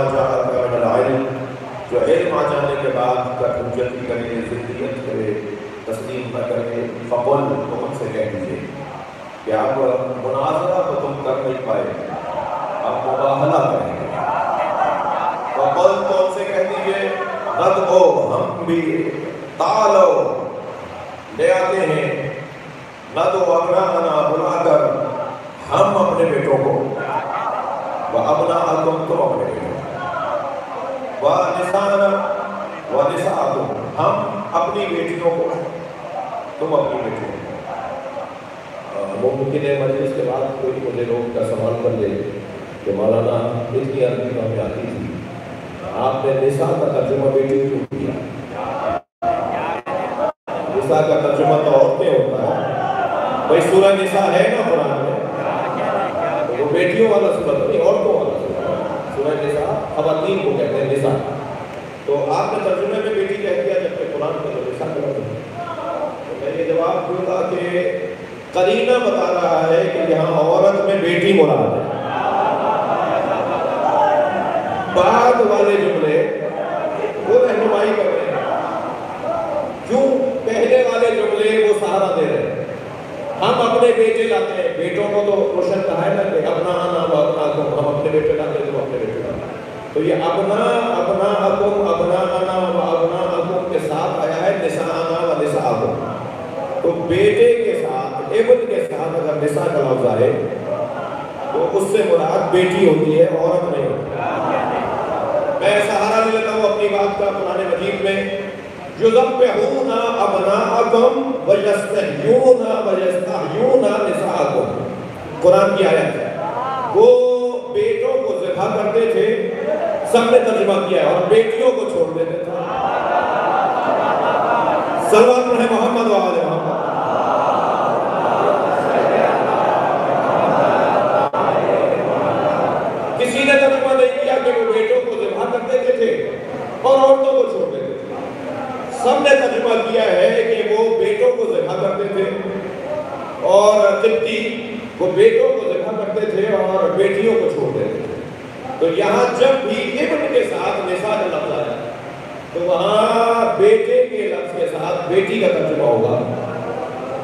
माजान जो इल्म आ जाने के बाद कबूजती करे जिद्दियत करे, तस्लीम न करे फ़बल तो उनसे कह दीजिए? कि आप मुनाजरा तो तुम कर नहीं पाए, आप मुबाहला करेंगे। फ़बल तो उनसे कह दीजिए? रद हो, हम भी, तालो ले आते हैं। न तो अपना अना बुलाकर हम अपने बेटों को वह अपना तुम तो अपने बेटों हम अपनी बेटियों को तुम अपनी बेटियों वो मुमकिन है मजलिस के बाद कोई मुझे लोग का सवाल कर दे कि मौलाना इसकी अरबी हमें आती थी। आपने निशा का तर्जुमा बेटियों को किया निशा का तर्जुमा तो औरतें होता है। कोई सूरज निशा है ना?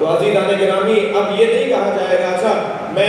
तो अज़ीज़ आने के नाम ही अब ये नहीं कहा जाएगा अच्छा मैं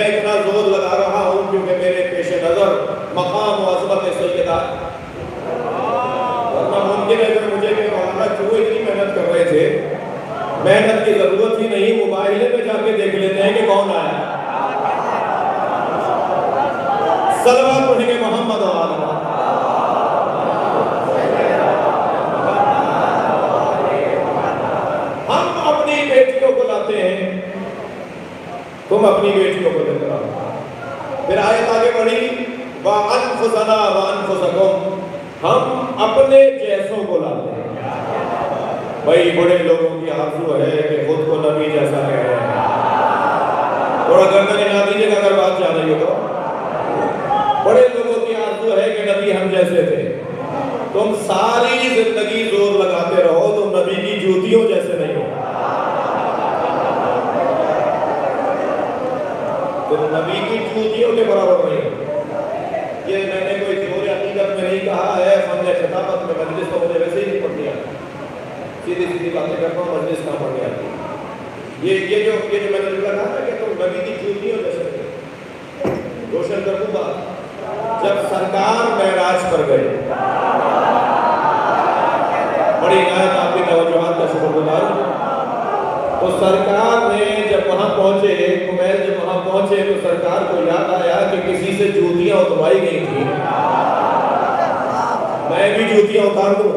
जूतियाँ उतार दो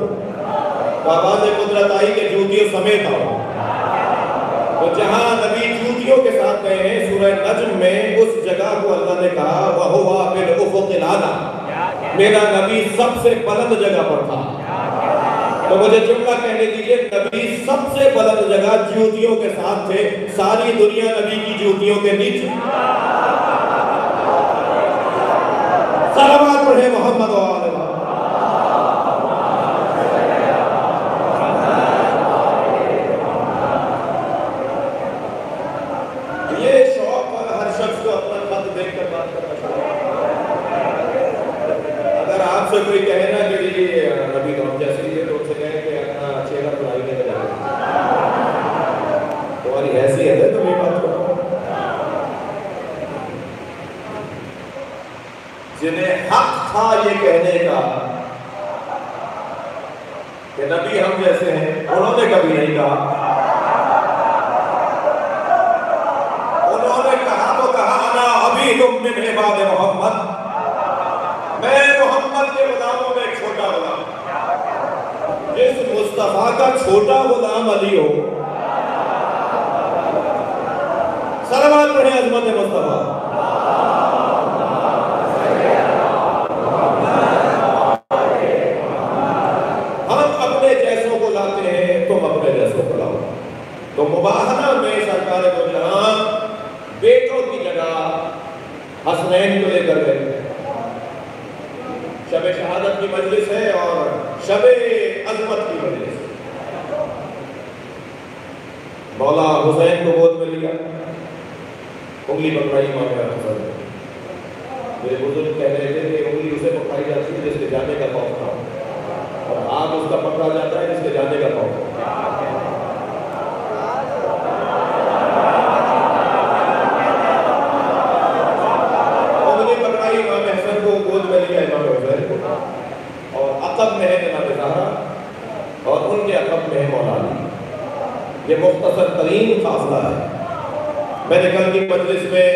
बाबा से कुदरत आई के जूतियों समेत आओ। तो जहाँ नबी जूतियों के साथ गए हैं, सूरह नजम में उस जगह को अल्लाह ने कहा वह हुआ फिर उफुकिलाना मेरा नबी सबसे बलंद जगह पर था। तो मुझे जुमला कहने दीजिए, नबी सबसे बलंद जगह ज्योतियों के साथ थे। सारी दुनिया नबी की ज्योतियों के नीचे। सलामत पढ़े मोहम्मद वाले था ये कहने का कि नबी हम जैसे हैं, उन्होंने कभी नहीं कहा। उन्होंने कहा तो कहा ना अभी तुम मिलने इबाद मोहम्मद। मैं मोहम्मद के गुलामों में छोटा गुलाम। जिस मुस्तफ़ा का छोटा गुलाम अली हो। सलमान पढ़े अजमत मुस्तफ़ा पकड़ाई मांग रहा था। मेरे बुज़ुर्ग कह रहे थे कि उंगली उसे पकड़ाई जाती है जिसके जाने का खौफ था। और आग उसका पकड़ा जाता है जिसके जाने का खौफ ये मुख्तर तरीन फासला है। मैंने कल की मजलिस में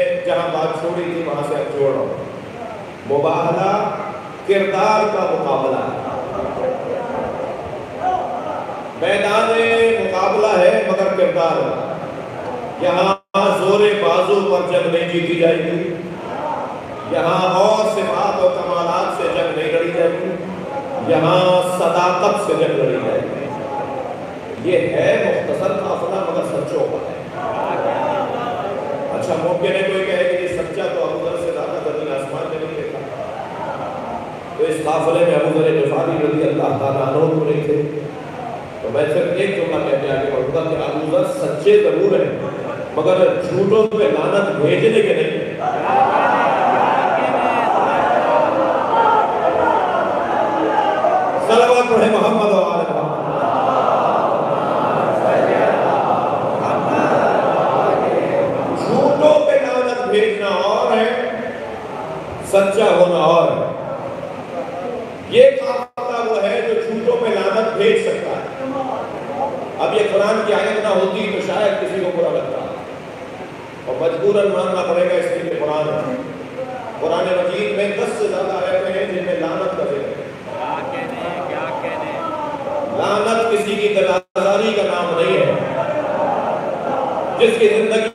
यूज़र सच्चे ज़रूर है। मगर झूठों पे लानत भेजने के नहीं। सलवार झूठों पे लानत भेजना और है, सच्चा होना और है। जरूरन मानना पड़ेगा इसलिए कुरान कुरान मजीद में। दस से ज़्यादा रहते हैं जिनमें लानत करे लानत किसी की दलाजारी का नाम नहीं है। जिसकी ज़िंदगी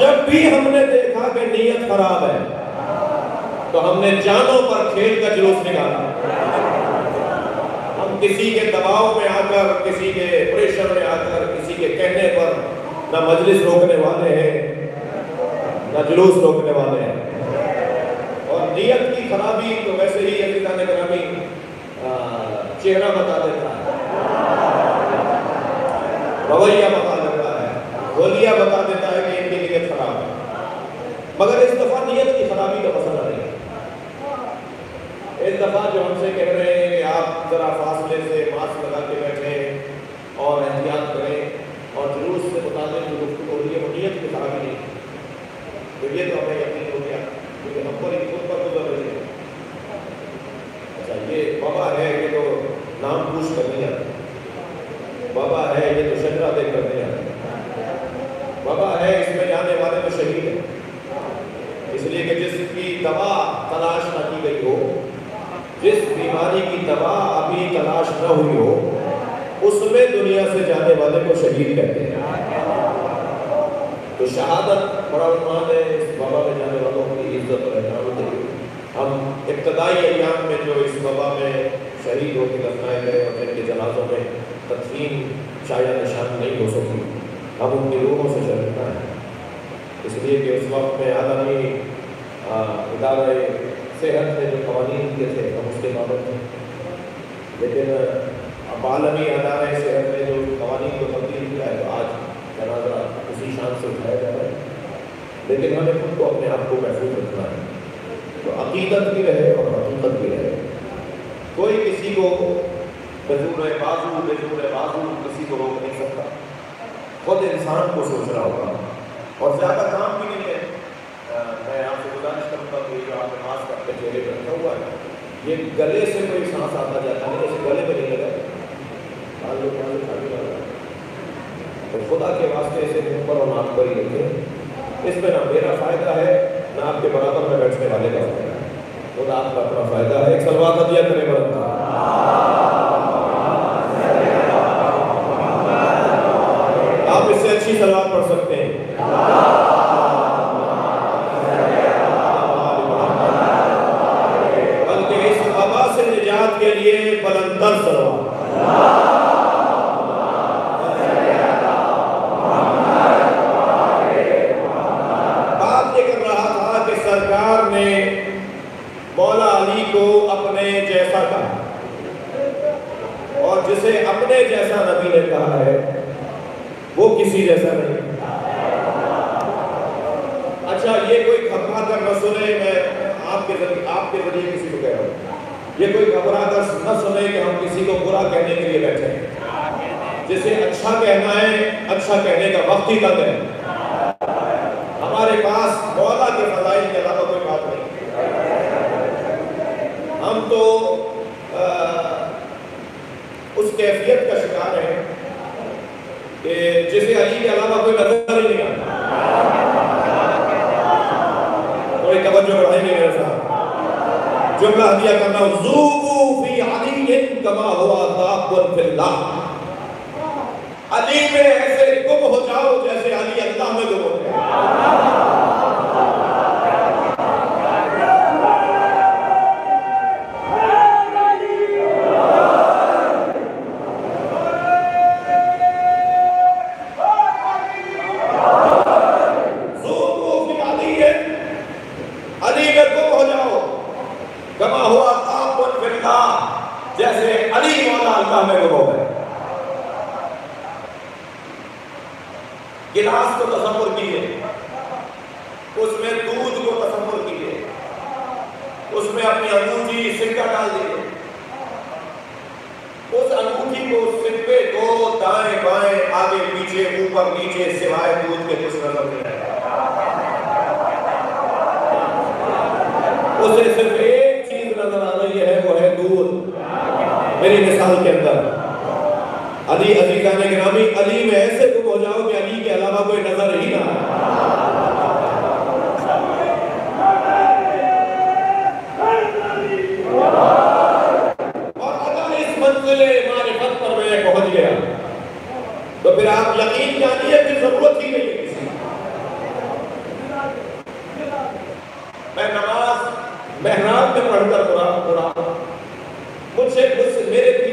जब भी हमने देखा कि नीयत खराब है तो हमने जानों पर खेल का जुलूस निकाला। हम किसी के दबाव में आकर, किसी के प्रेशर में आकर, किसी के कहने पर ना मजलिस रोकने वाले हैं, ना जुलूस रोकने वाले हैं। और नीयत की खराबी तो वैसे ही अकीदा करामी चेहरा बता देता है। रवैया बता देता है, बोलिया बता देता है मगर इस दफ़ा नीयत की खराबी का मसला नहीं इस दफ़ा जो हमसे कह रहे हैं कि आप जरा फासले से मास्क लगा के बैठे और एहतियात करें और जुलूस से मुताबिक जो गुफ्तु हो रही नीयत की खराबी नहीं तो ये तो हमें यकीन हो गया, क्योंकि हम पर खुद पर गुजर रही है अच्छा ये बाबा है, ये तो नाम पूछ कर नहीं आते। बाबा है, ये तो शजरा देख कर नहीं आते बाबा है इसमें जाने वाले तो शहीद है इसलिए कि जिसकी दवा तलाश न की गई हो जिस बीमारी की दवा अभी तलाश न हुई हो उसमें दुनिया से जाने वाले को शहीद कहते हैं। तो शहादत बड़ा उन्मान है, इस बाबा में जाने वालों की इज़्ज़त और एहतराम देगी हम इब्तदाई अयाम में जो इस बाबा में शहीद होकर दफनाए गए और जिनके जनाजों में तदफीन शाया निशान नहीं हो सकी, हम उनके लोगों से शर्मिंदा हैं। इसलिए कि उस वक्त में आलमी इदारे सेहत ने जो कवानीन किए थे, हम उसके बाबत थे। लेकिन अब आलमी अदारे सेहत ने जो कवानीन को तब्दील किया है तो आज जनाजा उसी शान से उठाया जा रहा है। लेकिन हमें खुद को अपने आप को महफूज रखना है। तो अकीदत भी रहे और हकीकत भी रहे। कोई किसी को बेजूर बाजू बेजूर बाजू किसी को रोक नहीं सकता। खुद इंसान को सोचना होगा। और ज़्यादा काम भी नहीं है। मैं आपसे गुजारिश करूँगा कि जो आपने मास्क अपने चेहरे पर रखा हुआ है, ये गले से कोई सांस आता जाता है जैसे गले में नहीं लगा तो खुदा के वास्ते इसे ऊपर पर और नाक पर ही रखें इसमें ना मेरा फ़ायदा है, ना आपके बराबर में बैठने वाले का फ़ायदा खुदा आपका अपना फ़ायदा है। एक सलवा दिया करें, बरकत आप इससे अच्छी सलवार पढ़ सकते हैं बल्कि इस हवा से निजात के लिए बुलंदर सलवार बात ये कर रहा था कि सरकार ने मौला अली को अपने जैसा कहा और जिसे अपने जैसा नबी ने कहा है वो किसी जैसा नहीं। अच्छा ये कोई घबरा तक न सुने, मैं आपके ज़रिए आपके ज़रिए किसी को कह रहा हूँ। ये कोई घबरा कर न सुने कि हम किसी को बुरा कहने के लिए बैठे हैं। जिसे अच्छा कहना है अच्छा कहने का वक्त ही तक है never submitted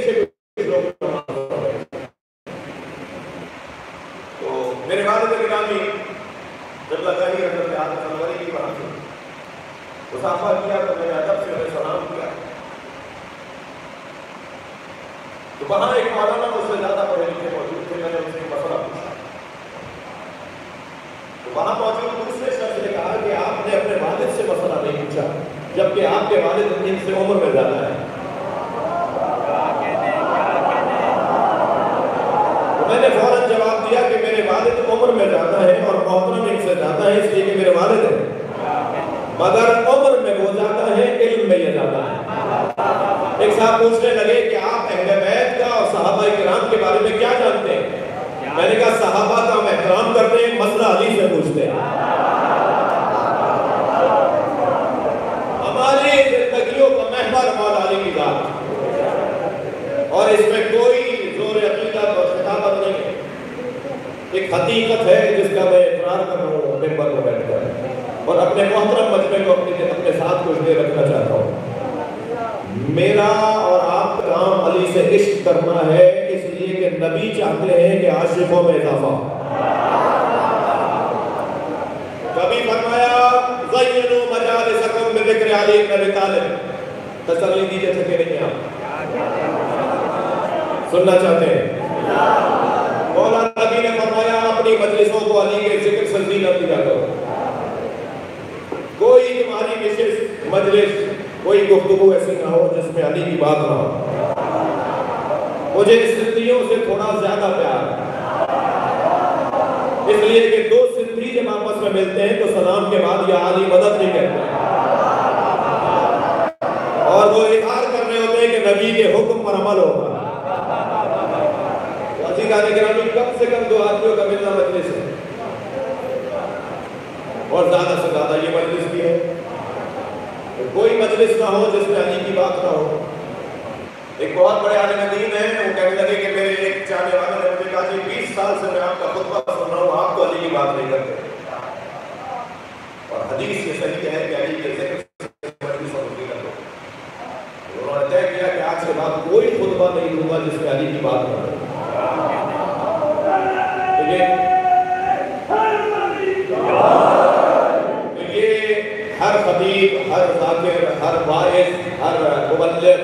हर खतीब, हर जाकिर, हर वारिस, हर मुबलक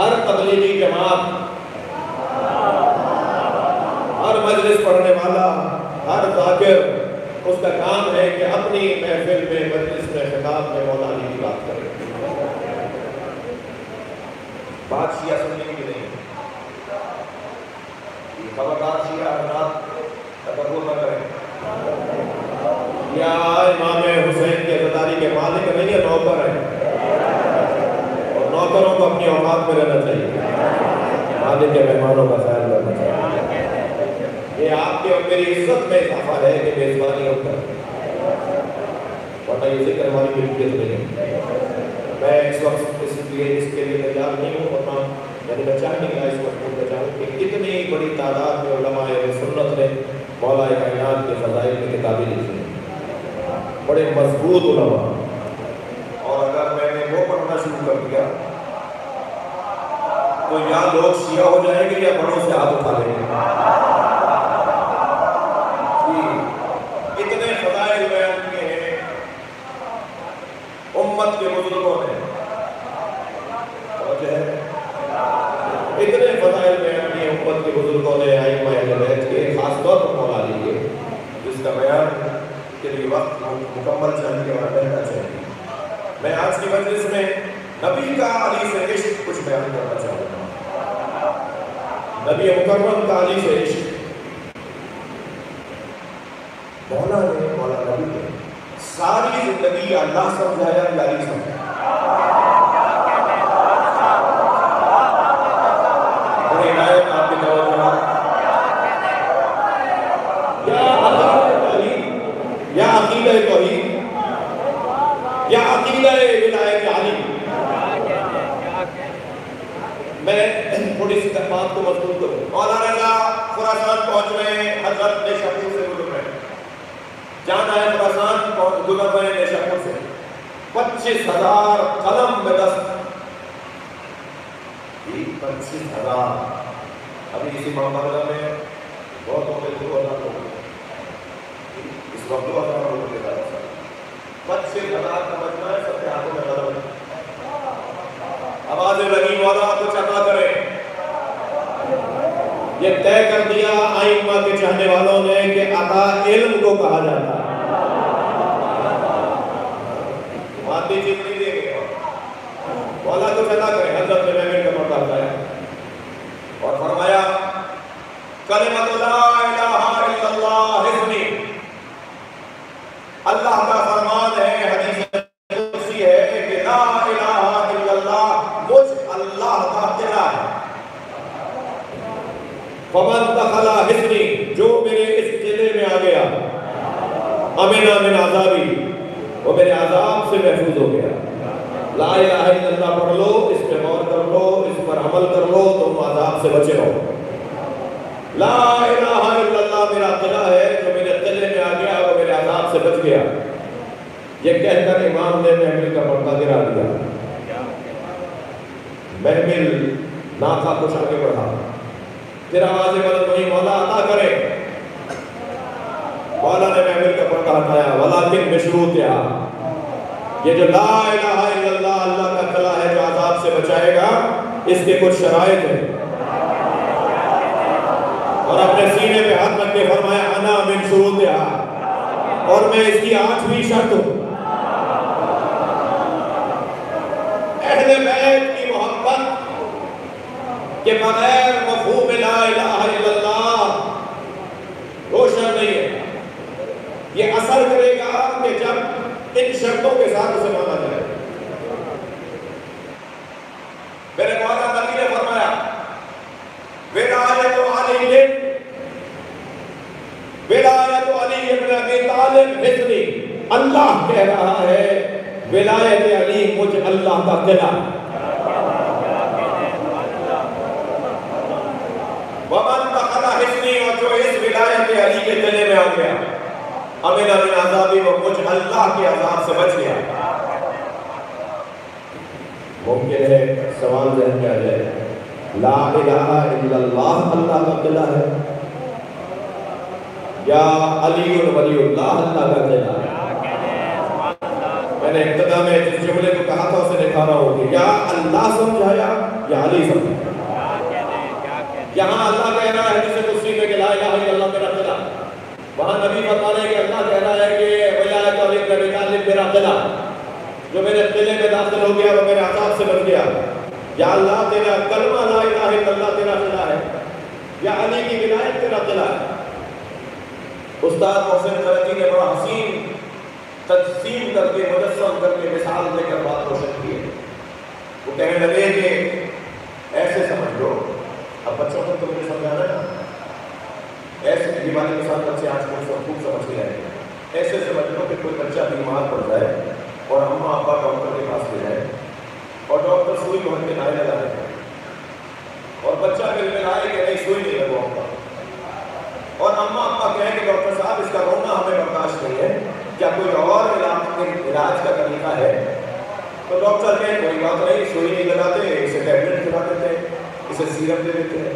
हर तबलीगी हर मजलिस पढ़ने वाला, हर जाकिर, उसका काम है कि अपनी महफिल में, मजलिस में, खिताब की बात करे। बात सुनने की नहीं खबरदार सिया हजरात क्या इमाम हुसैन के सदारी के मालिक नहीं है नौकर है। और नौकरों को अपनी औकात में रहना चाहिए। मालिक के मेहमानों का ख्याल रखना चाहिए। ये आपकी और मेरी इज़्ज़त में इजाफा है कि मेजबानी होता है ये ज़िक्र हमारी मिलकियत नहीं मैं इस वक्त इसलिए इसके लिए तैयार नहीं हूँ, वरना मैंने बचा नहीं इस वक्त। बचा कि कितनी बड़ी तादाद में सुन्नत ने मौला कायनात के फ़जाइल की किताबें लिखी हैं। बड़े मज़बूत उलमा। और अगर मैंने वो पढ़ना शुरू कर दिया तो या लोग शिया हो जाएँगे या बड़ों से हाथ उठा लेंगे। मत से भला समझना है, सबके हाथों में बदलना आवाज़ें लगी वादा कुछ अदा करें। ये तय कर दिया आइमा के चाहने वालों ने कि अता इल्म को कहा जाता है। मानती चीज़ नहीं देंगे। वाला कुछ अदा करें। हज़रत ने मेहनत का मतलब है और फरमाया कल मतलब से महफूज हो गया। ला इल्लल्लाह पढ़ लो, इस पे गौर कर लो, इस पर अमल कर लो, तुम आजाब से बचे रहो ला इलाहा मेरा किला है, जो मेरे किले में आ गया, वो मेरे आजाब से बच गया। ये कहकर इमाम ने महमिल का पर्दा गिरा दिया। महमिल ना था कुछ आगे बढ़ा। फिर आवाज़ मदद वही मौला अता करे, मौला ने महमिल का पर्दा हटाया। वलाकिन मशरूत या ये जो ला अल्लाह का कला है जो आजाब से बचाएगा, इसके कुछ शराइत हैं। और अपने सीने पे हाथ रख के फरमाया, अना मिन शुरूत या और मैं इसकी आठवीं शर्त हूँ। अहले बैत की मोहब्बत के बगैर मफहूम ला इलाहा इल्लल्लाह रोशन नहीं है ये असर करेगा कि जब इन शर्तों के साथ उसे माना जाए मेरे मौला नबी ने फरमाया विलायत अली विलायत अली इब्न अबी तालिब हिजनी अल्लाह कह रहा है, विलायत अली मुझ अल्लाह का किला वमन और आज़ादी वो मुझ अल्लाह के अजाब से बच गया। मुमकिन है, सवाल जहन में जाए, ला इलाहा इल्लल्लाह अल्लाह का किला है, या अली वलीउल्लाह अल्लाह का किला मैंने इब्तदा में जिस जुमले को कहा था, उसे निखारा हो कि या अल्लाह समझाया या अली समझाया। यहाँ अल्लाह कह रहा है, जिसे कुर्सी में कि ला इलाहा इल्लल्लाह मेरा किला वहाँ नबी बता रहे हैं कि अल्लाह कह रहा है कि वलायत अली नबी तालिब मेरा किला जो मेरे किले में दाखिल हो गया, वो मेरे आजाब से बच गया। या अल्लाह, तेरा कलमा ला इलाहा इल्लल्लाह तेरा किला है। या अली की विलायत तेरा किला है। उस्ताद मोहसिन खरजी ने बड़ा हसीन तकसीम करके, मुजस्सम करके मिसाल देकर बात रोशन की है। वो कहने लगे कि ऐसे समझ लो। अब बच्चों को तुमने समझाना ना ऐसे ये वाली मिसाल बच्चे आज खूब खूब समझ के आए। ऐसे समझ लो कि कोई बच्चा बीमार पड़ जाए और अम्मा अब्बा डॉक्टर के पास ले जाए और डॉक्टर सुई पकड़ के नारे लगा और बच्चा मिल में आए कि नहीं, सुई नहीं लगो अम्मा और अम्मा अब्बा कहें कि डॉक्टर साहब, इसका रोना हमें बर्दाश्त नहीं है। क्या कोई और इलाज इलाज का तरीका है तो डॉक्टर कहें कोई बात नहीं, सुई नहीं लगाते, इसे टैबलेट खिला देते हैं, इसे सीरप दे देते हैं।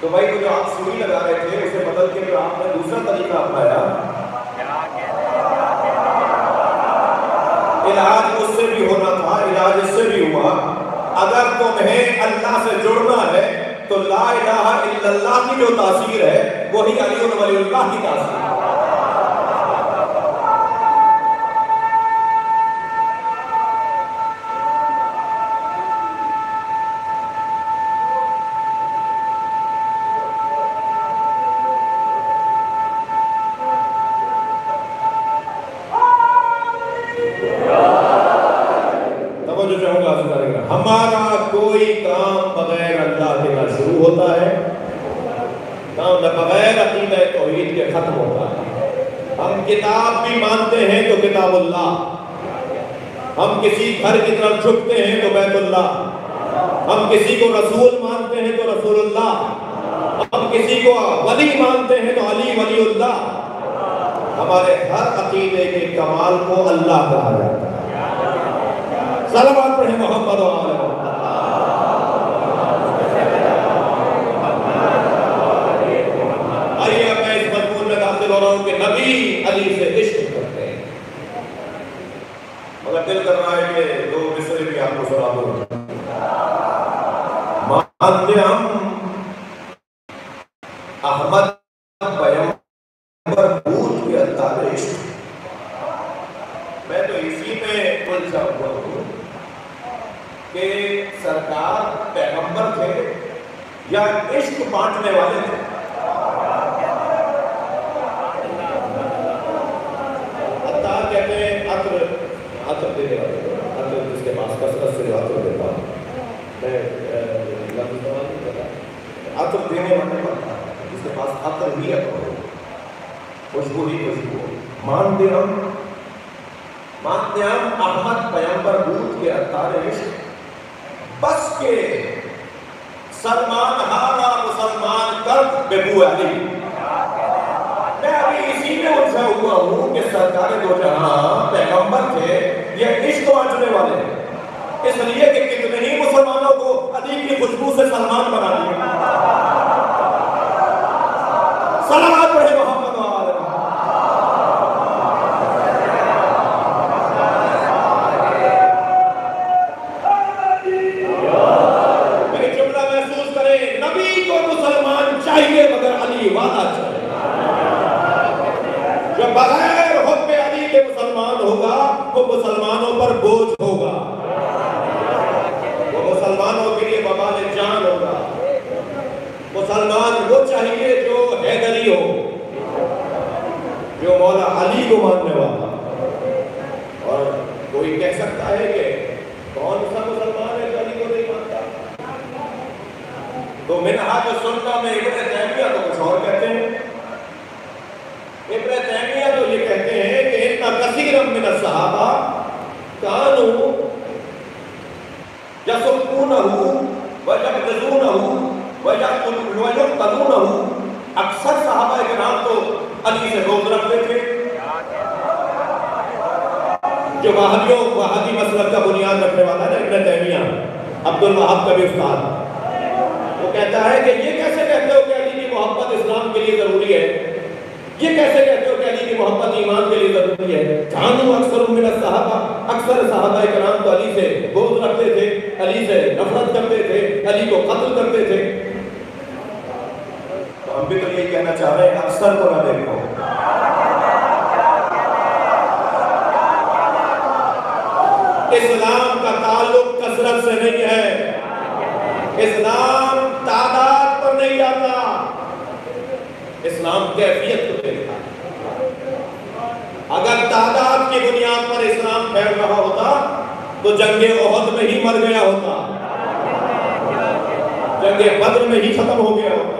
तो भाई तो जो आप सुई लगा रहे थे, उसे बदल के जो आपने दूसरा तरीका अपनाया, इलाज उससे भी होना था, इलाज इससे भी हुआ। अगर तुम्हें अल्लाह से जुड़ना है तो ला इलाहा इल्लल्लाह की जो तासीर है, वही अली वलीउल्लाह की तासीर है तवज्जो चाहूँगा आपसे करेगा हमारा कोई काम बगैर अल्लाह के ना शुरू होता है काम न बगैर अकीदा तौहीद के खत्म होता है हम किताब भी मानते हैं तो किताबुल्लाह हम किसी घर की तरफ़ झुकते हैं तो बैतुल्लाह हम किसी को रसूल मानते हैं तो रसूलुल्लाह हम किसी को वली मानते हैं तो अली वलीउल्लाह हमारे हर अकीदे के कमाल को अल्लाह कहा जाता है सलावत पढ़े मोहम्मद और आले मोहम्मद। आइए अब मैं इस मजमून में दाखिल हो रहा हूँ कि नबी अली से इश्क करते हैं मगर दिल कर रहा है कि दो मिसरे भी आपको कहना चाह रहे हैं अफसर को ना देखो। इस्लाम का ताल्लुक कसरत से नहीं है। इस्लाम तादाद पर नहीं आता। इस्लाम कैफियत को देखता। अगर तादाद की बुनियाद पर इस्लाम फैल रहा होता तो जंगे ओहद में ही मर गया होता। जंगे बद्र में ही खत्म हो गया होता।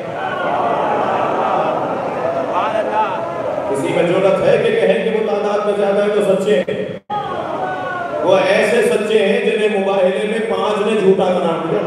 इनमें ज़रूरत है कि कहें कि वो तादाद में ज़्यादा है तो सच्चे हैं। वो ऐसे सच्चे हैं जिन्हें मुबाहले में पाँच ने झूठा बना दिया।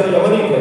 Vittorio Lavorico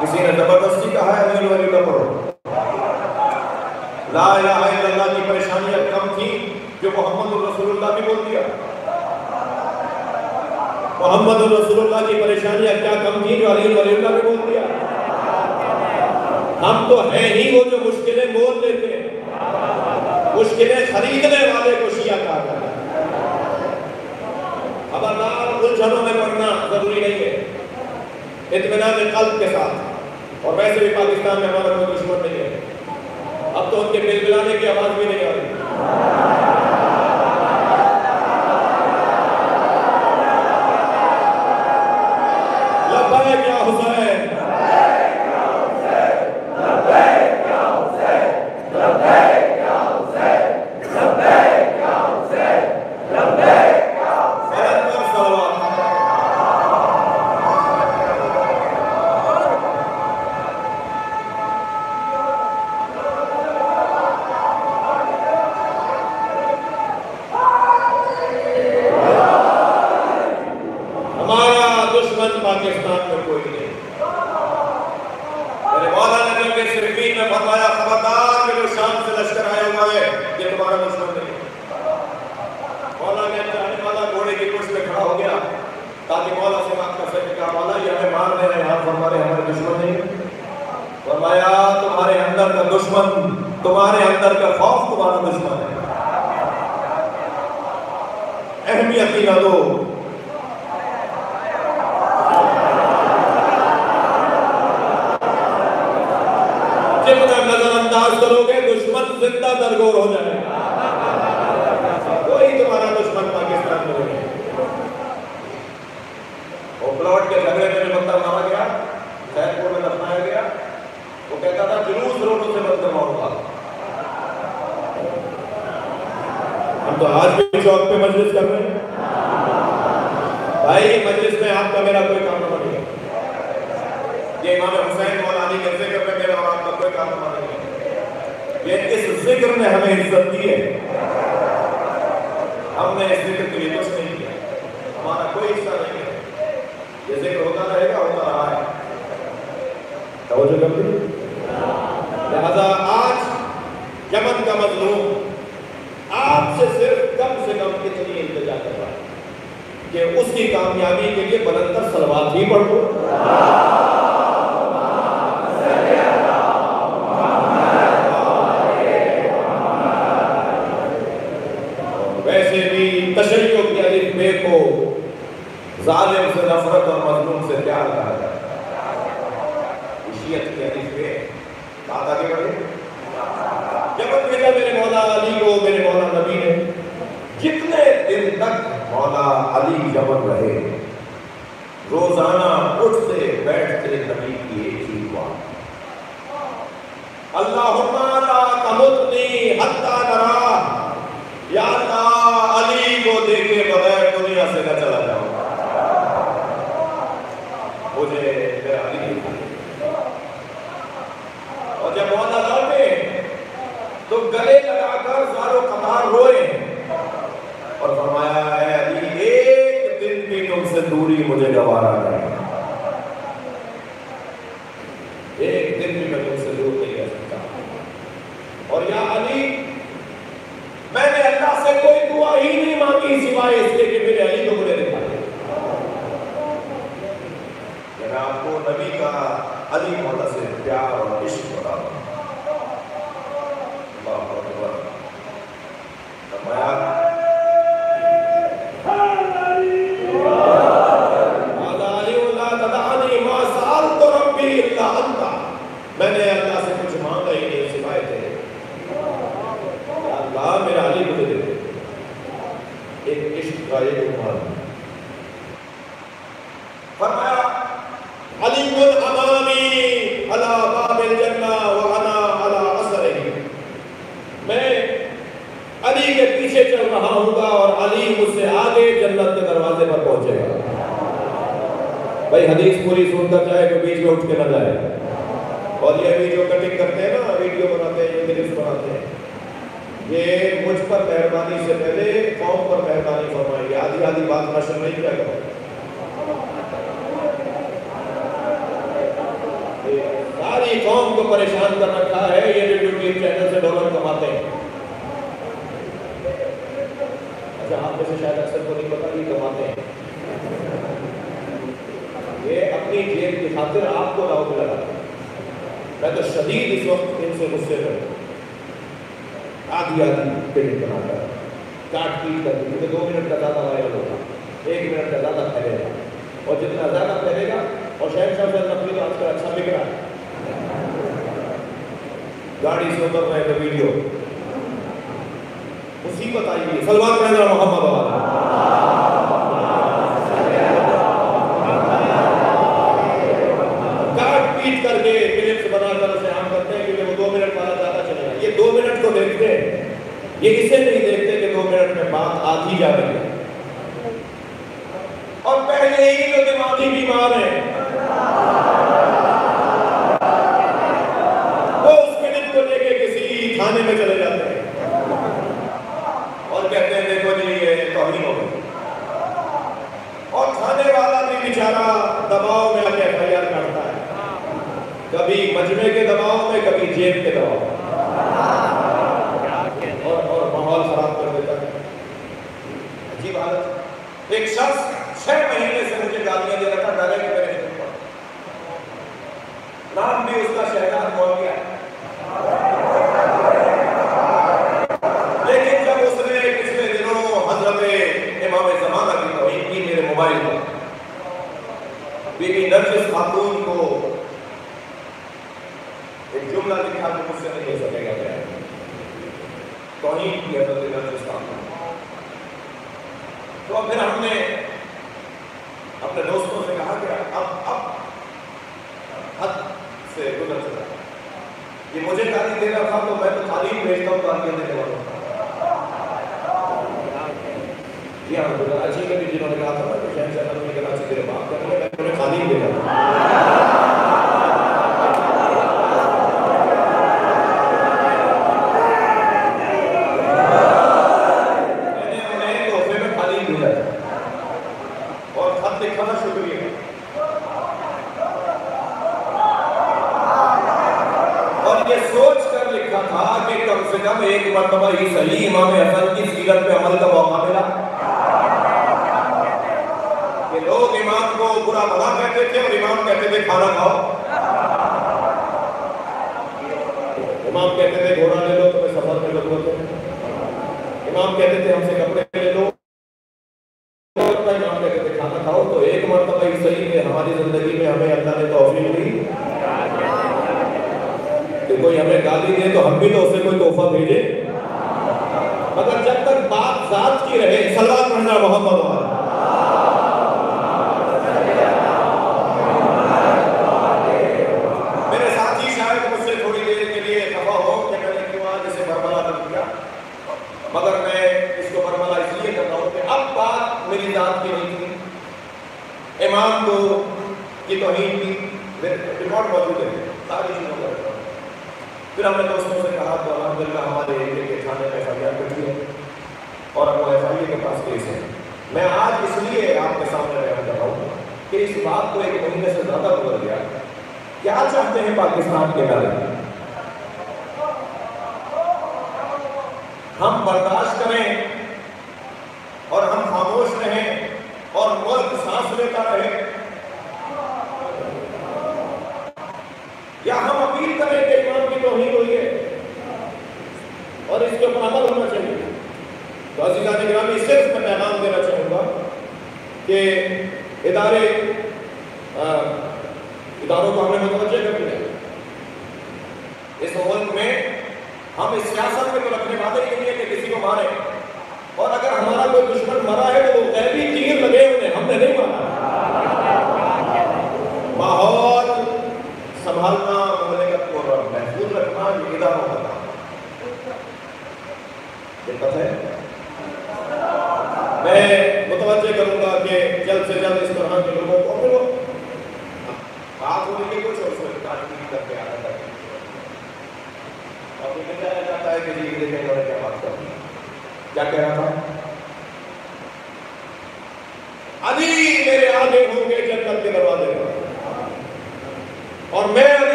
किसी ने ज़बरदस्ती कहा है, अमीर वाली का पढ़ो। ला इलाहा की परेशानियाँ कम थी जो मोहम्मद रसूलुल्लाह भी बोल दिया मोहम्मद रसूलुल्लाह की परेशानियाँ क्या कम थी जो अली का भी बोल दिया हम तो है ही वो जो मुश्किलें मोल लेते हैं। मुश्किलें खरीदने वाले को शिया कहा जाता है। अब अल्लाह उलझनों में पढ़ना ज़रूरी नहीं है। इतमान कल्ब के साथ। और वैसे भी पाकिस्तान में हमारा कोई दुश्मन नहीं है। अब तो उनके बिल बिलाने की आवाज़ भी नहीं आ रही। यमन का मजलूम आपसे सिर्फ़ कम से कम कितनी इंतज़ार कर रहा है कि उसकी कामयाबी के लिए बलंदर सलवार भी पढ़ो। जहाँ पे से शायद अक्सर को नहीं पता ये कमाते हैं। ये अपनी जेब की खातिर आपको राव में लगा। मैं तो शदीद इस वक्त इनसे गुस्से कर आधी आधी पेट बनाकर काट पीट कर, मुझे दो मिनट का ज़्यादा वायरल होगा एक मिनट का ज़्यादा फैलेगा और जितना ज़्यादा फैलेगा, और शहर साहब अपनी तो आजकल अच्छा बिक रहा है गाड़ी से उतर रहे थे तो वीडियो। मुसीबत मोहम्मद पीट करके बनाकर उसे हम करते हैं क्योंकि वो दो मिनट ज़्यादा चलेगा। ये दो मिनट को देखते ये इसे नहीं देखते कि दो मिनट में बात आधी जा रही है। कि लोग इमाम को बुरा भला कहते थे और इमाम कहते थे, खाना खाओ। इमाम कहते थे, घोड़ा ले लो, तुम्हें सफ़र में ज़रूरत इमाम कहते थे, हमसे कपड़े ले लो। इमाम कहते थे, खाना खाओ। तो एक मरतबा सही हमारी ज़िंदगी में हमें अल्लाह ने तोहफी मिली कि कोई हमें गाली दे तो हम भी तो उसे कोई तोहफा भेजे। मगर जब तक बात जात की रहे, सलवार पढ़ना बहुत बहुत पाकिस्तान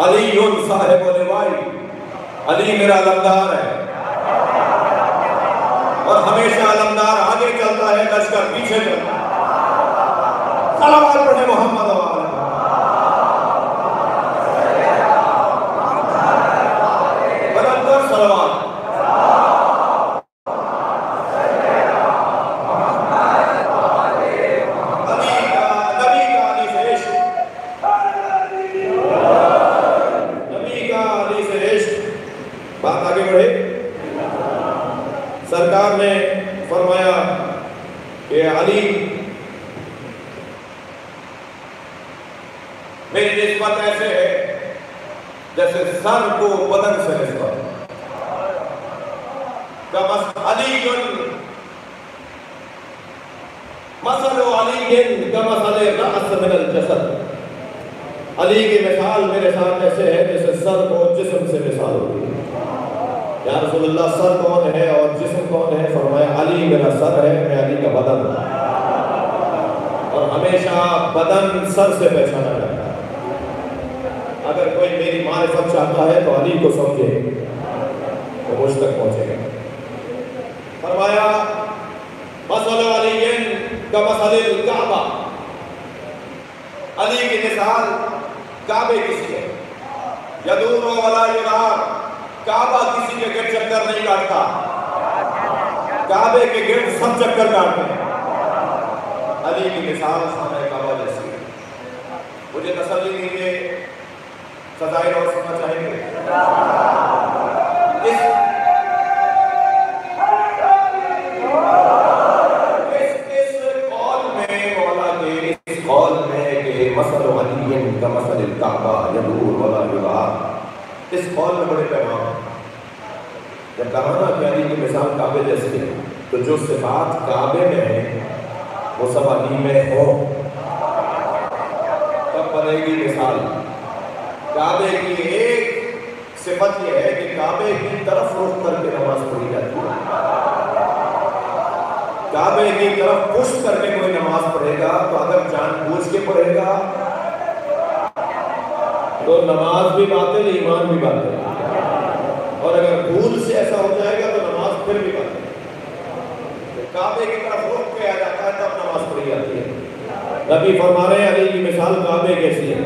अली साहेब अली मेरा अलमदार है। और हमेशा अलमदार आगे चलता है, लश्कर पीछे चलता है। पढ़े मोहम्मद सब चक्कर काटते हैं। अली की जो सिफात काबे में है, वो सब अली में हो। तब बनेगी मिसाल। काबे की एक सिफत यह है कि काबे की तरफ़ रुख करके नमाज़ पढ़ी जाती है। काबे की तरफ़ पुश करके कोई नमाज़ पढ़ेगा तो अगर जानबूझ के पढ़ेगा तो नमाज़ भी बातें, ईमान भी बातें। काबे की तरफ़ रुख के आ जाता है तब नमाज़ पढ़ी जाती है। नबी फरमा रहे हैं, अली की मिसाल काबे कैसी है?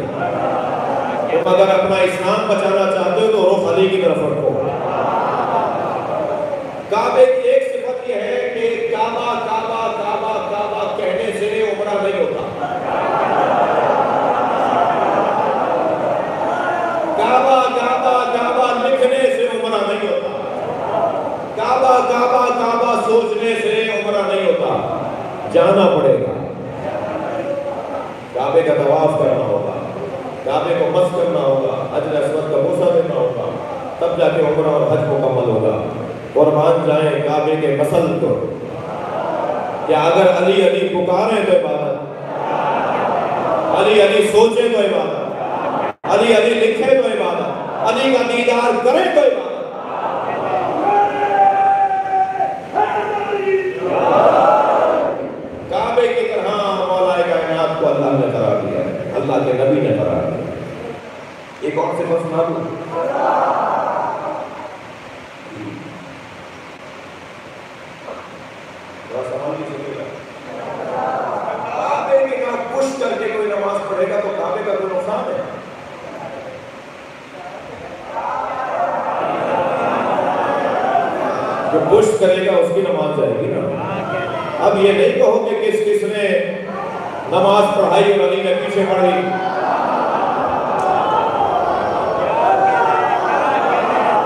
तुम अगर अपना इस्लाम बचाना चाहते हो तो रुख अली की तरफ़ रखो काबे की एक सिफत यह है कि काबा काबा काबा काबा कहने से उमरा नहीं होता काबा काबा काबा लिखने से उमरा नहीं होता काबा काबा काबा सोचने से उमरा नहीं होता जाना पड़ेगा। काबे का तवाफ करना होगा। काबे को मस करना होगा। हज असवद का बोसा देना होगा। तब जाके उम्र और हज मुकम्मल होगा। कुर्बान जाए काबे के मसल को। क्या अगर अली अली पुकारे तो इबादत? अली अली सोचे तो इबादत। अली अली लिखे तो इबादत। अली का दीदार करे तो इबादत काबे की तरह मौला कायनात को अल्लाह ने करार दिया है अल्लाह के नबी ने करार दिया एक और से बस सुना दूँ थोड़ा सवाल भी सुनिएगा काबे की तरफ़ पुश करके कोई नमाज़ पढ़ेगा तो काबे का कोई नुकसान है जो पुश करेगा उसकी नमाज़ जाएगी ना अब ये नहीं कहो कि किस किसने नमाज़ पढ़ाई और अली ने पीछे पढ़ी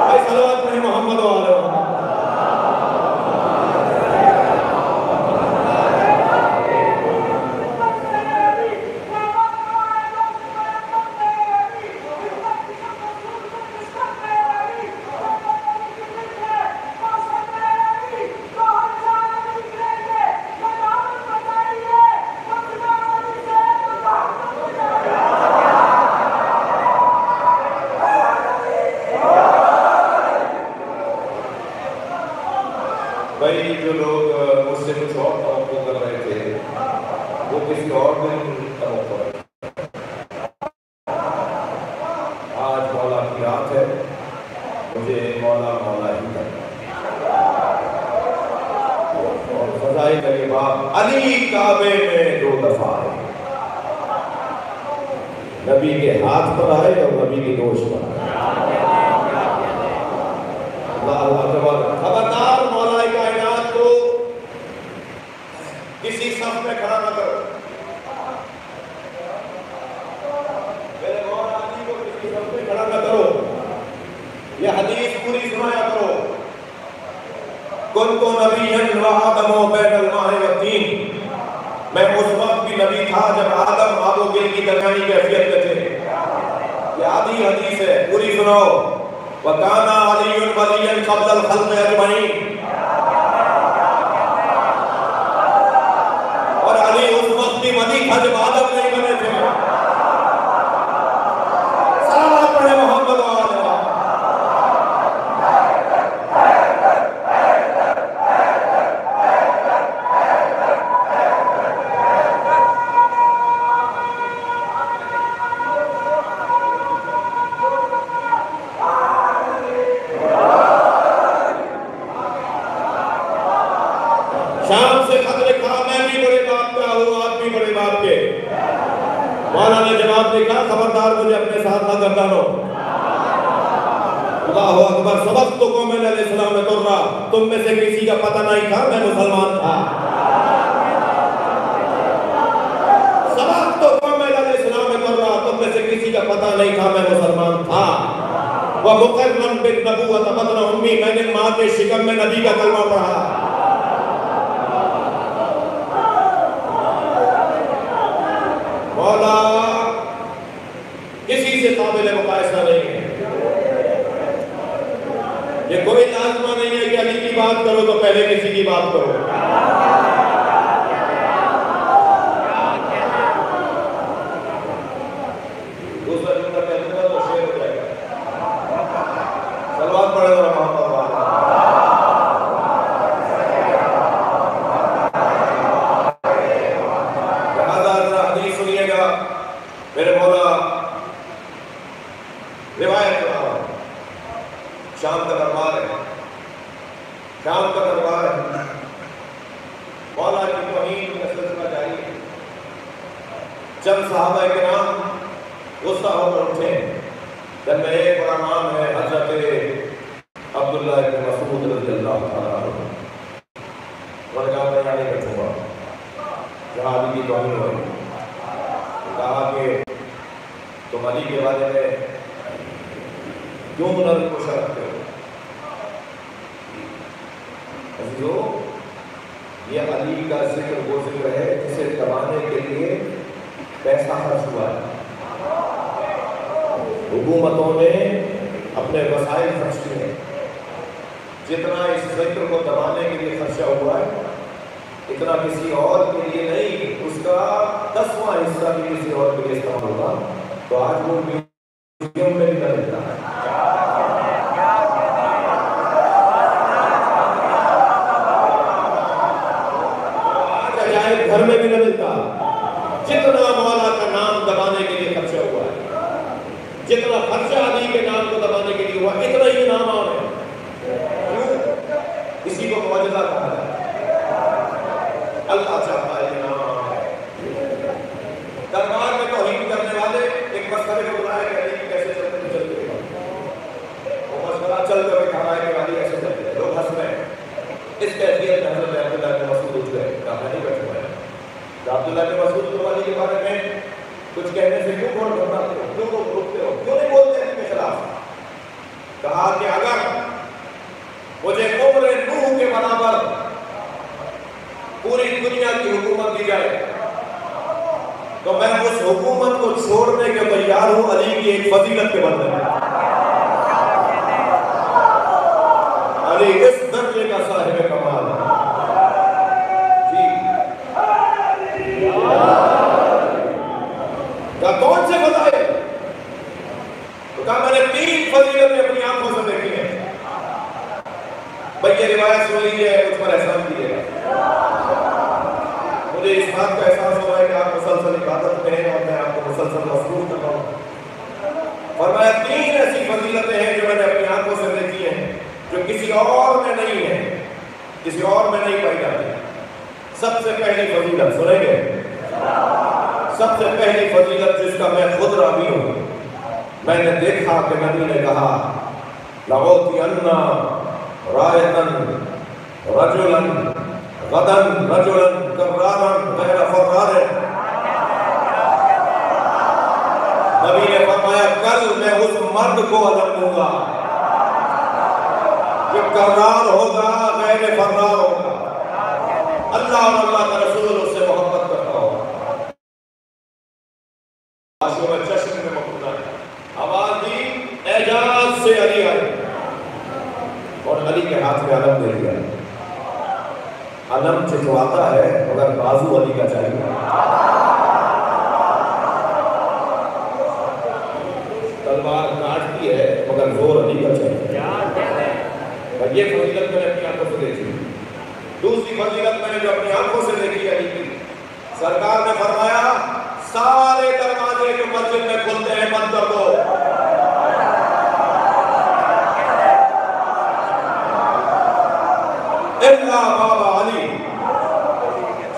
भाई सलवात पढ़े मोहम्मद वाले भाई जो लोग अ, मुझसे कुछ और तवक्को कर रहे थे वो किसी और दिन तवक्को रहे आज मौला की रात है मुझे मौला मौला ही करना अली काबे में दो दफ़ा आए। नबी के हाथ पर आए और नबी के दोष पर खबरदार मौला कायनात को किसी में खड़ा न करो। मेरे को किसी में खड़ा करो। ये हदीस पूरी सुनाया करो। माहे व तीन मैं उस वक्त भी नबी था जब आदम आबो गिल की दरमियानी कैफियत में थे। याद आधी हदीस है, पूरी सुनाओ। वकाना अलीयुन वलीयन क़ब्ल अल खल्क़ अजमईन। और अली उस वक्त भी वली था जब आदम नहीं बने चंद साहबा के नाम होकर उठे। जिनमें एक बड़ा नाम है, हज़रत अब्दुल्ला मसूद रज़ी अल्लाह में आने जहाँ की हुई कहा कि, तुम अली के बारे में क्यों नर्म को रखते हो? ये अली का ज़िक्र वो ज़िक्र है, जिसे दबाने के लिए पैसा खर्च हुआ है। हुकूमतों ने अपने वसाइल खर्च किए। जितना इस क्षेत्र को दबाने के लिए खर्चा हुआ है, इतना किसी और के लिए नहीं, उसका दसवां हिस्सा भी किसी और के लिए इस्तेमाल होगा। तो आज वो कि नबी ने कहा रायतन रजुलन गदन रजुलन कर्रारन नबी ने फरमाया, कल मैं उस मर्द को अलग दूँगा, जो कर्रार होगा गैर फर्रार होगा। अल्लाह और अल्लाह का रसूल उससे मोहब्बत करता होगा आशियों में जश्न में मकबूला है आवाज़ दी एजाज से अली आए और अली के हाथ में अलम दे दिया अलम चिचवाता है, मगर बाजू अली का चाहिए। तलवार काटती है, मगर ज़ोर अली का चाहिए। और ये फजीलत मैंने अपनी आँखों से देखी। दूसरी फजीलत मैंने जो अपनी आँखों से देखी अली की सरकार ने फरमाया, सारे दरवाजे जो मस्जिद में खुलते हैं कर दो इल्ला बाबा अली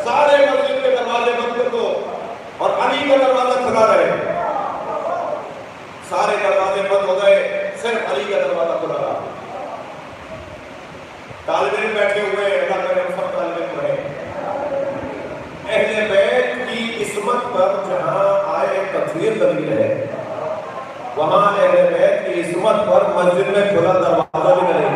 सारे मस्जिद के दरवाजे बंद कर दो और अली का दरवाज़ा खुला रहे सारे दरवाजे बंद हो गए सिर्फ़ अली का दरवाज़ा खुला रहा। तालिब बैठे हुए अल्लाह करे सब अहले बैत की पर जहाँ आए है वहाँ अहले बैत की इस्मत पर मस्जिद में खुला दरवाज़ा भी नहीं।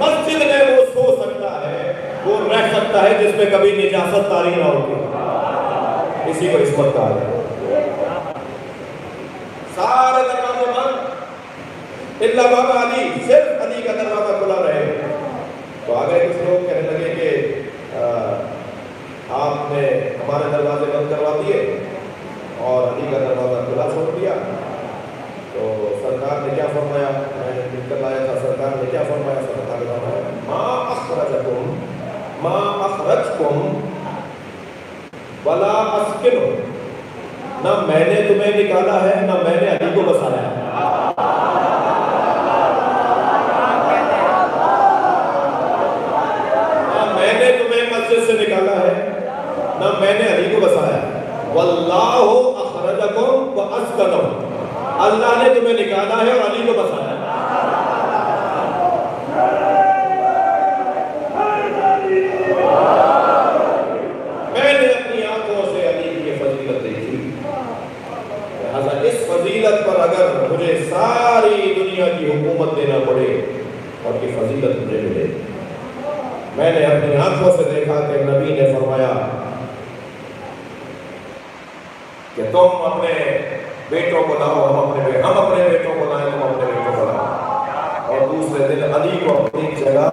मस्जिद में वो सो सकता है, वो रह सकता है जिसमें कभी निजासत तारी ना होती। इसी को इस्मत मैंने निकाला है, ना मैंने अली को बसाया है। मैंने तुम्हें मस्जिद से निकाला है, ना मैंने अली को बसाया है। वल्लाह अखरजकुम व अस्कनम अल्लाह ने तुम्हें निकाला है और अली को बसाया मैंने अपनी आँखों से देखा कि नबी ने फरमाया कि तुम अपने बेटों को लाओ, हम अपने हम अपने बेटों को लाए हम अपने बेटों को लाओ। और दूसरे दिन अली को अपनी जगह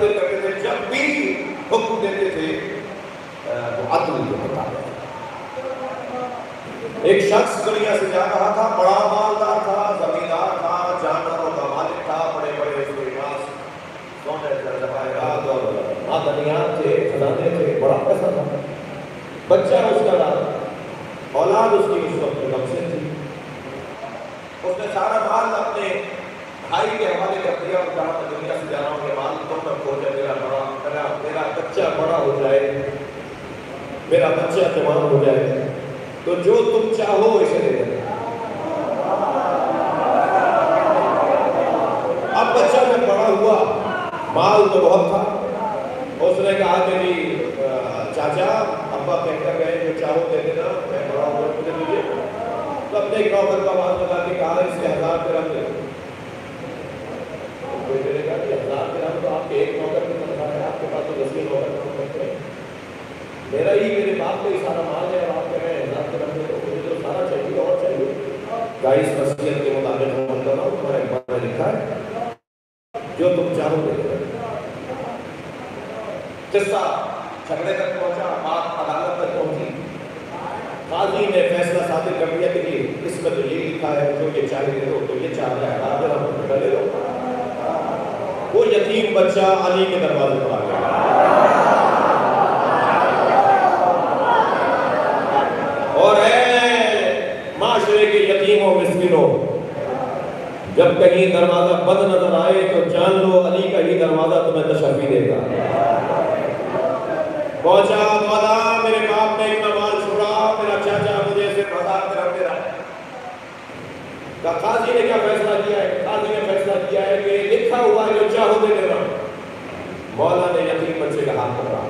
देते थे वो अदल के मुताबिक एक शख्स दुनिया से जा रहा था, बड़ा मालदार था, जमींदार था, जानवरों का मालिक था बड़े बड़े उसके पास सोने जवाहरात और मादनियात थे, खजाने थे, बड़ा पैसा था। बच्चा उसका नाम औलाद उसकी उस वक्त गम से थी। उसने सारा माल अपने भाई के हवाले कर दिया और कहा मैं दुनिया से जा रहा हूँ माल तुम तक हो जाए मेरा बड़ा, मेरा मेरा बच्चा बड़ा हो जाए, मेरा बच्चा जवान हो जाए तो जो तुम चाहो इसे दे देना अब बच्चा जब बड़ा हुआ, माल तो बहुत था उसने कहा मेरी चाचा अब्बा कहकर गए जो चाहो दे देना, मैं बड़ा हूँ मुझे दीजिए। तो अपने एक नौकर का आवाज़ लगा के कहा इसे हज़ार पे रख दे कोई कहेगा कि हज़ार पे रख तो आपके एक नौकर की तनख्वाह है आपके पास तो दस के नौकर काम करते हैं मेरा ही मेरे बाप का माल है और आप कह रहे हैं हज़ार पे रख दे तो मुझे तो सारा चाहिए, और चाहिए। गाइस वसीयत के मुताबिक हम कर रहा हूँ, तुम्हारे अखबार में लिखा है। जो तुम चाहो दे किस्सा झगड़े तक पहुँचा, बात अदालत तक पहुँची। काजी ने फैसला साबित कर दिया कि इसमें तो ये लिखा है, जो ये चाहे दे तो ये चाह रहा है तो ले लो वो यतीम बच्चा अली के दरवाजे पर आ गया और है माशरे के यतीमों मिस्किनों जब कहीं दरवाज़ा बंद नज़र आए तो जान लो, अली का ही दरवाज़ा तुम्हें तशफी देगा। मेरे बाप ने छोड़ा, मेरा चाचा मुझे काजी ने क्या फैसला किया है? काजी ने फैसला किया है कि लिखा हुआ है जो चाहो दे मौला ने यतीम बच्चे का हाथ पकड़ा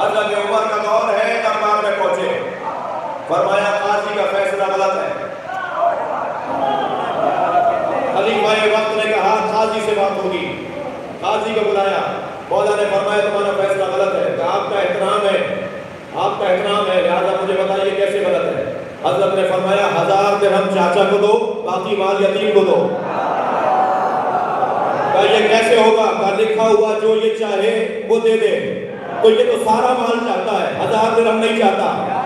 हज़रत उमर का दौर है, दरबार में पहुँचे। फरमाया, काजी का फैसला गलत है। खलीफा वक्त ने कहा काजी से बात होगी। काजी को बुलाया। मौला ने फरमाया, तुम्हारा फैसला गलत है। तो आपका एहतराम है? आपका एहतराम है। लिहाजा मुझे बताइए, कैसे गलत है? हज़रत ने फरमाया, हज़ार दिरहम चाचा को दो, बाकी माल यतीम को दो। का ये कैसे होगा? का लिखा हुआ जो ये चाहे, वो दे दे। तो ये तो सारा माल चाहता है। हज़ार दिरहम नहीं चाहता।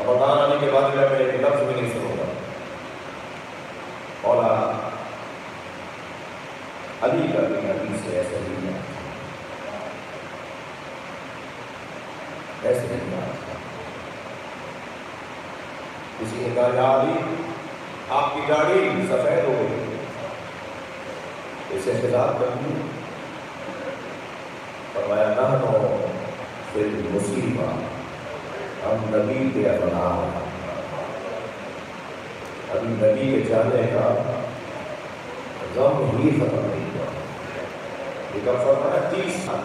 अब रमज़ान आने के बाद मैं एक लफ्ज भी नहीं सुनूँगा। और अली का भी अभी से ऐसे नहीं है। ऐसे नहीं किसी ने कहा, या अली, आपकी गाड़ी सफ़ेद हो गई। इसे खिलाफ करनी फरमाया, ना हो फिर मुसीबत। हम नबी के अपना। अभी नबी के जाने का गम ही खत्म नहीं हुआ। लेकिन फरमाया तीस साल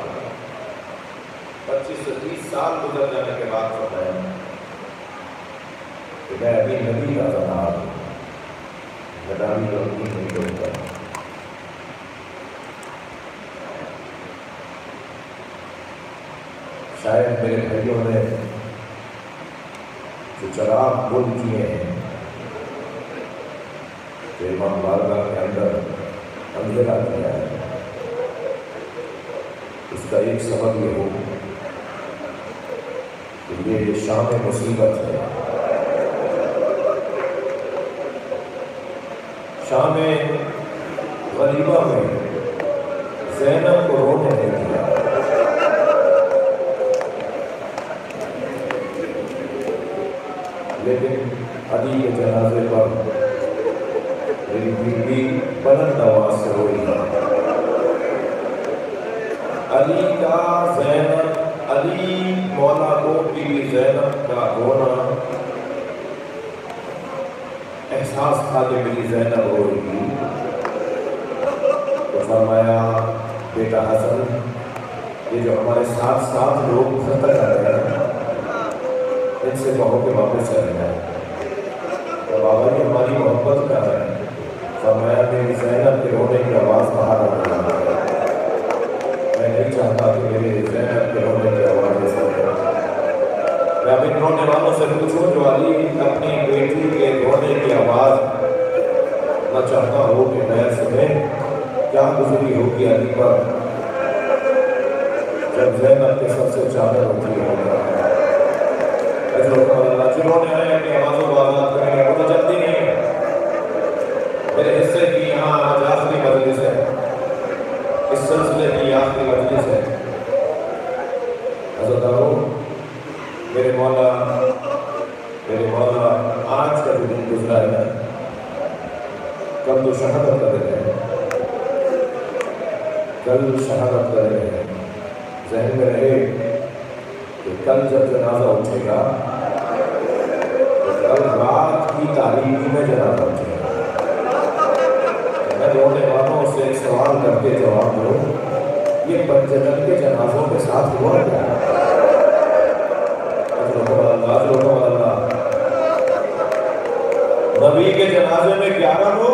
पच्चीस से तीस साल गुजर जाने के बाद फरमाया, कि मैं अभी नबी का बना गदारी गलती नहीं करूँगा शायद मेरे भाइयों ने चराग बुल किए हैं। जो इमाम बारगाह के अंदर अंधेरा किया है। उसका एक सबब ये हो। कि ये शाम मुसीबत है। शाम गरीबा में जैनब को रोने नहीं दिया लेकिन अली के जनाजे पर मेरी बीवी बुलंद आवाज़ से रोई अली का जैनब, अली मौला को बीवी जैनब का रोना एहसास था कि मेरी जैनब हो रही तो फरमाया, बेटा हसन, ये जो हमारे साथ साथ लोग तक आ रहे हैं इनसे कहो कि वापस चले जाए तो बाबा जी हमारी मोहब्बत का है। फरमाया, मेरी जैनब के रोने की आवाज़ बाहर आ रही है। मैं नहीं चाहता कि मेरी जैनब के रोने की आवाज़ ऐसा मैं अब इन रोने वालों से पूछूँ जो अली अपनी बेटी के रोने की आवाज़ न चाहता हो कि मैं सुने। क्या गुजरी होगी अली पर जब जैनब के सबसे चादर उठी होगा? मेरे हिस्से की यहाँ आज आखिरी मजलिस है। इस सिलसिले की आखिरी मजलिस है। मेरे मौला मेरे मौला, आज का जो दिन गुजरा है, कल तो शहादत कर रहे हैं। कल शहादत कर रहे हैं। जहन में रहे कि कल जब जनाजा उठेगा तो कल रात की तारीखी में जनाजा उठेगा। रोने वालों से एक सवाल करके जवाब दो, ये पंचजन के जनाजों के साथ हुआ क्या? नबी के जनाजे में ग्यारह लोग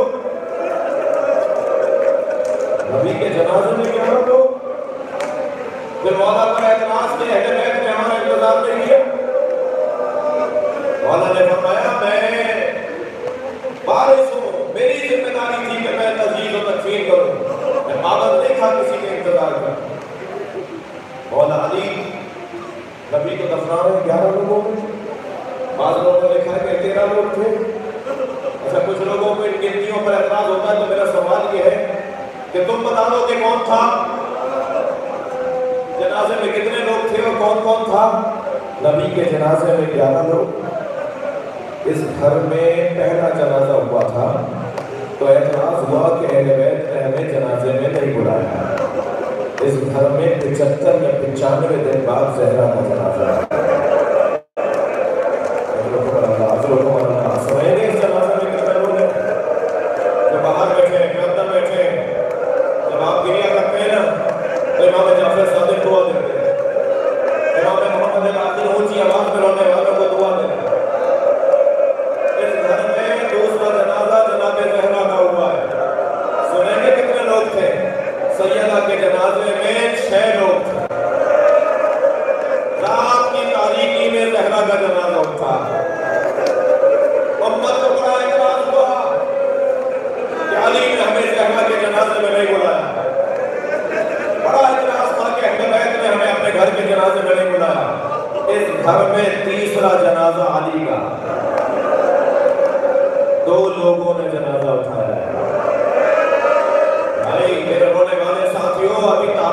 Chandra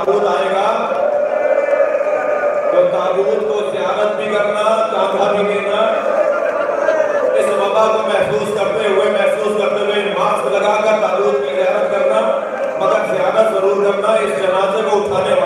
ताबूत आएगा। तो ताबूत को जियारत भी करना चाथा भी देना, इस वबा को महसूस करते हुए महसूस करते हुए मास्क लगाकर ताबूत की जियारत करना, मगर ज़्यादा ज़रूर करना, इस जनाजे को उठाने वाला